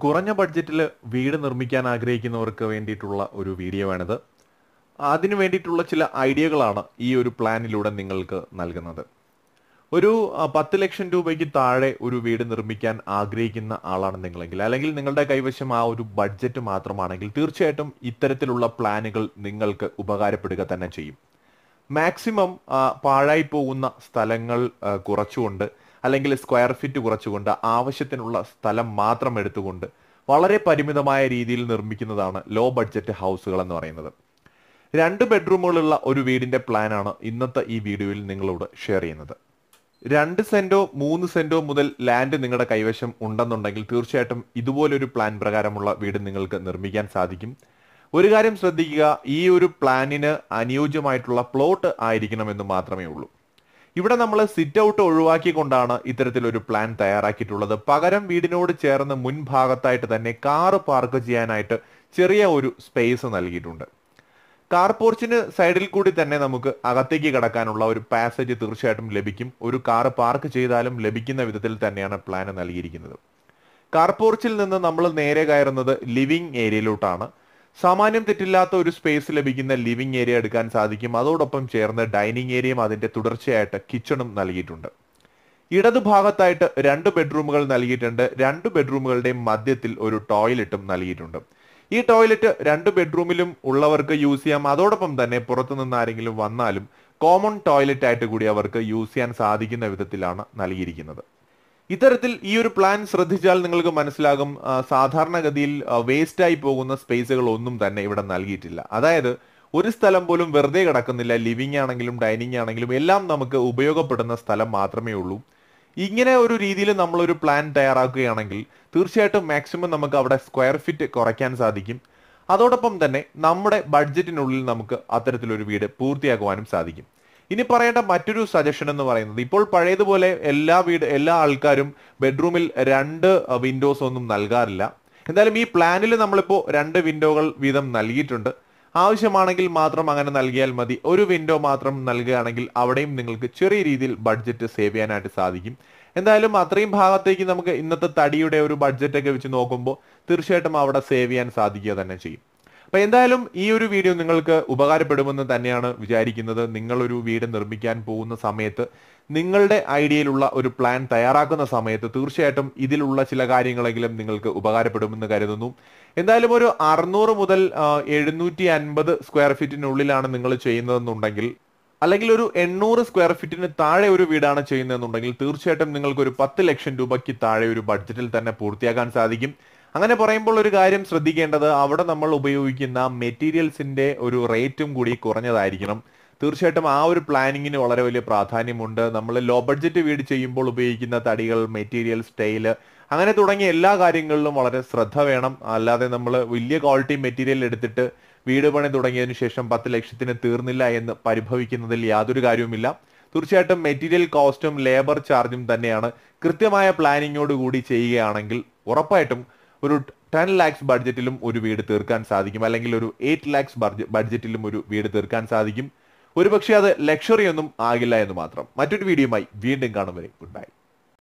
കുറഞ്ഞ ബഡ്ജറ്റിൽ വീട് നിർമ്മിക്കാൻ ആഗ്രഹിക്കുന്നവർക്ക് വേണ്ടിയിട്ടുള്ള ഒരു വീഡിയോ ആണിത്. അതിനു വേണ്ടിയിട്ടുള്ള ചില ഐഡിയകളാണ് ഈ ഒരു പ്ലാനിലൂടെ നിങ്ങൾക്ക് നൽകുന്നത്. ഒരു പത്ത് ലക്ഷം രൂപയ്ക്ക് താഴെ ഒരു വീട് നിർമ്മിക്കാൻ ആഗ്രഹിക്കുന്ന ആളാണ് നിങ്ങളെങ്കിൽ അല്ലെങ്കിൽ നിങ്ങളുടെ കൈവശം ആ ഒരു ബഡ്ജറ്റ് മാത്രമാണെങ്കിൽ തീർച്ചയായിട്ടും ഇത്തരത്തിലുള്ള പ്ലാനുകൾ നിങ്ങൾക്ക് ഉപകാരപ്പെടുക തന്നെ ചെയ്യും. മാക്സിമം പാഴായി പോകുന്ന സ്ഥലങ്ങൾ കുറച്ചുകൊണ്ട് അല്ലെങ്കിൽ സ്ക്വയർ ഫീറ്റ് കുറച്ചുകൊണ്ട് ആവശ്യത്തിനുള്ള സ്ഥലം മാത്രം എടുത്തുകൊണ്ട് വളരെ പരിമിതമായ രീതിയിൽ നിർമ്മിക്കുന്നതാണ് ലോ ബഡ്ജറ്റ് ഹൗസുകൾ എന്ന് പറയുന്നത്. രണ്ട് ബെഡ്റൂമുകളുള്ള ഒരു വീടിന്റെ പ്ലാനാണ് ഇന്നത്തെ ഈ വീഡിയോയിൽ നിങ്ങളോട് ഷെയർ ചെയ്യുന്നത്. രണ്ട് സെന്റോ മൂന്ന് സെന്റോ മുതൽ ലാൻഡ് നിങ്ങളുടെ കൈവശം ഉണ്ടെന്നുണ്ടെങ്കിൽ തീർച്ചയായിട്ടും ഇതുപോലൊരു പ്ലാൻ പ്രകാരമുള്ള വീട് നിങ്ങൾക്ക് നിർമ്മിക്കാൻ സാധിക്കും. ഒരു കാര്യം ശ്രദ്ധിക്കുക ഈ ഒരു പ്ലാനിന് അനുയോജ്യമായിട്ടുള്ള പ്ലോട്ട് ആയിരിക്കണമെന്ന് മാത്രമേ ഉള്ളൂ. ഇവിടെ നമ്മൾ സിറ്റ് ഔട്ട് ഒഴിവാക്കിക്കൊണ്ടാണ് ഇത്തരത്തിലൊരു പ്ലാൻ തയ്യാറാക്കിയിട്ടുള്ളത്. പകരം വീടിനോട് ചേർന്ന് മുൻഭാഗത്തായിട്ട് തന്നെ കാറ് പാർക്ക് ചെയ്യാനായിട്ട് ചെറിയ ഒരു സ്പേസ് നൽകിയിട്ടുണ്ട്. കാർ പോർച്ചിന് സൈഡിൽ കൂടി തന്നെ നമുക്ക് അകത്തേക്ക് കടക്കാനുള്ള ഒരു പാസേജ് തീർച്ചയായിട്ടും ലഭിക്കും. ഒരു കാർ പാർക്ക് ചെയ്താലും ലഭിക്കുന്ന വിധത്തിൽ തന്നെയാണ് പ്ലാൻ നൽകിയിരിക്കുന്നത്. കാർ പോർച്ചിൽ നിന്ന് നമ്മൾ നേരെ കയറുന്നത് ലിവിംഗ് ഏരിയയിലോട്ടാണ് സാമാന്യം തെറ്റില്ലാത്ത ഒരു സ്പേസ് ലഭിക്കുന്ന ലിവിംഗ് ഏരിയ എടുക്കാൻ സാധിക്കും. അതോടൊപ്പം ചേർന്ന് ഡൈനിങ് ഏരിയയും അതിന്റെ തുടർച്ചയായിട്ട് കിച്ചണും നൽകിയിട്ടുണ്ട്. ഇടതുഭാഗത്തായിട്ട് രണ്ട് ബെഡ്റൂമുകൾ നൽകിയിട്ടുണ്ട്. രണ്ട് ബെഡ്റൂമുകളുടെയും മധ്യത്തിൽ ഒരു ടോയ്ലറ്റും നൽകിയിട്ടുണ്ട്. ഈ ടോയ്ലറ്റ് രണ്ട് ബെഡ്റൂമിലും ഉള്ളവർക്ക് യൂസ് ചെയ്യാം. അതോടൊപ്പം തന്നെ പുറത്തുനിന്ന് ആരെങ്കിലും വന്നാലും കോമൺ ടോയ്ലറ്റ് ആയിട്ട് കൂടി അവർക്ക് യൂസ് ചെയ്യാൻ സാധിക്കുന്ന വിധത്തിലാണ് നൽകിയിരിക്കുന്നത്. ഇത്തരത്തിൽ ഈ ഒരു പ്ലാൻ ശ്രദ്ധിച്ചാൽ നിങ്ങൾക്ക് മനസ്സിലാകും സാധാരണഗതിയിൽ വേസ്റ്റായി പോകുന്ന സ്പേസുകൾ ഒന്നും തന്നെ ഇവിടെ നൽകിയിട്ടില്ല. അതായത് ഒരു സ്ഥലം പോലും വെറുതെ കിടക്കുന്നില്ല. ലിവിംഗ് ആണെങ്കിലും ഡൈനിങ് ആണെങ്കിലും എല്ലാം നമുക്ക് ഉപയോഗപ്പെടുന്ന സ്ഥലം മാത്രമേ ഉള്ളൂ. ഇങ്ങനെ ഒരു രീതിയിൽ നമ്മളൊരു പ്ലാൻ തയ്യാറാക്കുകയാണെങ്കിൽ തീർച്ചയായിട്ടും മാക്സിമം നമുക്ക് അവിടെ സ്ക്വയർ ഫീറ്റ് കുറയ്ക്കാൻ സാധിക്കും. അതോടൊപ്പം തന്നെ നമ്മുടെ ബഡ്ജറ്റിനുള്ളിൽ നമുക്ക് അത്തരത്തിലൊരു വീട് പൂർത്തിയാക്കുവാനും സാധിക്കും. ഇനി പറയേണ്ട മറ്റൊരു സജഷൻ എന്ന് പറയുന്നത് ഇപ്പോൾ പഴയതുപോലെ എല്ലാ വീട് എല്ലാ ആൾക്കാരും ബെഡ്റൂമിൽ രണ്ട് വിൻഡോസ് ഒന്നും നൽകാറില്ല. എന്തായാലും ഈ പ്ലാനിൽ നമ്മളിപ്പോൾ രണ്ട് വിൻഡോകൾ വീതം നൽകിയിട്ടുണ്ട്. ആവശ്യമാണെങ്കിൽ മാത്രം അങ്ങനെ നൽകിയാൽ മതി. ഒരു വിൻഡോ മാത്രം നൽകുകയാണെങ്കിൽ അവിടെയും നിങ്ങൾക്ക് ചെറിയ രീതിയിൽ ബഡ്ജറ്റ് സേവ് ചെയ്യാനായിട്ട് സാധിക്കും. എന്തായാലും അത്രയും ഭാഗത്തേക്ക് നമുക്ക് ഇന്നത്തെ തടിയുടെ ഒരു ബഡ്ജറ്റൊക്കെ വെച്ച് നോക്കുമ്പോൾ തീർച്ചയായിട്ടും അവിടെ സേവ് ചെയ്യാൻ സാധിക്കുക തന്നെ ചെയ്യും. അപ്പൊ എന്തായാലും ഈ ഒരു വീഡിയോ നിങ്ങൾക്ക് ഉപകാരപ്പെടുമെന്ന് തന്നെയാണ് വിചാരിക്കുന്നത്. നിങ്ങളൊരു വീട് നിർമ്മിക്കാൻ പോകുന്ന സമയത്ത് നിങ്ങളുടെ ഐഡിയയിലുള്ള ഒരു പ്ലാൻ തയ്യാറാക്കുന്ന സമയത്ത് തീർച്ചയായിട്ടും ഇതിലുള്ള ചില കാര്യങ്ങളെങ്കിലും നിങ്ങൾക്ക് ഉപകാരപ്പെടുമെന്ന് കരുതുന്നു. എന്തായാലും ഒരു അറുന്നൂറ് മുതൽ എഴുന്നൂറ്റി അൻപത് സ്ക്വയർ ഫീറ്റിനുള്ളിലാണ് നിങ്ങൾ ചെയ്യുന്നതെന്നുണ്ടെങ്കിൽ അല്ലെങ്കിൽ ഒരു എണ്ണൂറ് സ്ക്വയർ ഫീറ്റിന് താഴെ ഒരു വീടാണ് ചെയ്യുന്നതെന്നുണ്ടെങ്കിൽ തീർച്ചയായിട്ടും നിങ്ങൾക്ക് ഒരു പത്ത് ലക്ഷം രൂപയ്ക്ക് താഴെ ഒരു ബഡ്ജറ്റിൽ തന്നെ പൂർത്തിയാക്കാൻ സാധിക്കും. അങ്ങനെ പറയുമ്പോൾ ഒരു കാര്യം ശ്രദ്ധിക്കേണ്ടത് അവിടെ നമ്മൾ ഉപയോഗിക്കുന്ന മെറ്റീരിയൽസിന്റെ ഒരു റേറ്റും കൂടി കുറഞ്ഞതായിരിക്കണം. തീർച്ചയായിട്ടും ആ ഒരു പ്ലാനിങ്ങിന് വളരെ വലിയ പ്രാധാന്യമുണ്ട്. നമ്മൾ ലോ ബഡ്ജറ്റ് വീട് ചെയ്യുമ്പോൾ ഉപയോഗിക്കുന്ന തടികൾ മെറ്റീരിയൽ സ്റ്റൈൽ അങ്ങനെ തുടങ്ങിയ എല്ലാ കാര്യങ്ങളിലും വളരെ ശ്രദ്ധ വേണം. അല്ലാതെ നമ്മൾ വലിയ ക്വാളിറ്റി മെറ്റീരിയൽ എടുത്തിട്ട് വീട് പണി തുടങ്ങിയതിന് ശേഷം പത്ത് ലക്ഷത്തിന് തീർന്നില്ല എന്ന് പരിഭവിക്കുന്നതിൽ യാതൊരു കാര്യവുമില്ല. തീർച്ചയായിട്ടും മെറ്റീരിയൽ കോസ്റ്റും ലേബർ ചാർജും തന്നെയാണ് കൃത്യമായ പ്ലാനിങ്ങോട് കൂടി ചെയ്യുകയാണെങ്കിൽ ഉറപ്പായിട്ടും ഒരു ടെൻ ലാക്സ് ബഡ്ജറ്റിലും ഒരു വീട് തീർക്കാൻ സാധിക്കും. അല്ലെങ്കിൽ ഒരു എയ്റ്റ് ലാക്സ് ബഡ്ജറ്റിലും ഒരു വീട് തീർക്കാൻ സാധിക്കും. ഒരുപക്ഷെ അത് ലക്ഷറി ഒന്നും ആകില്ല എന്ന് മാത്രം. മറ്റൊരു വീഡിയോയുമായി വീണ്ടും കാണും വരെ. Good bye